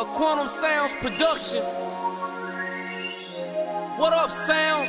a Quantum Sounds production. What up, Sounds?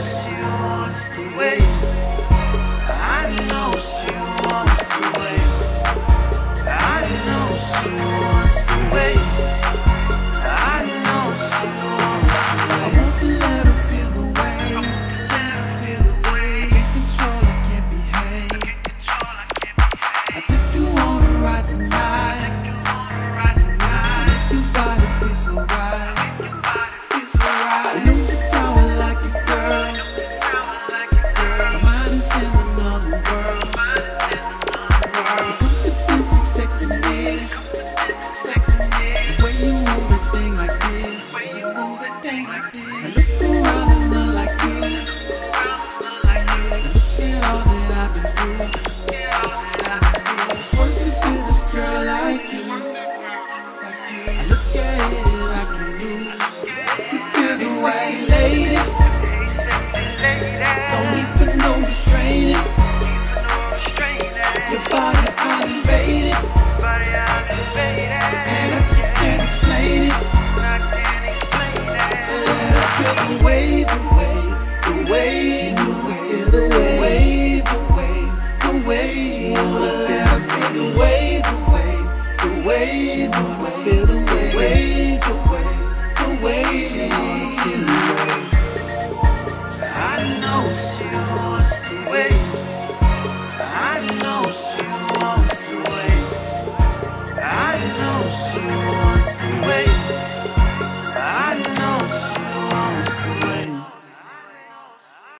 she wants to feel the wave, the wave, the wave. Wanna feel the wave, the wave, the wave. Wanna feel the wave.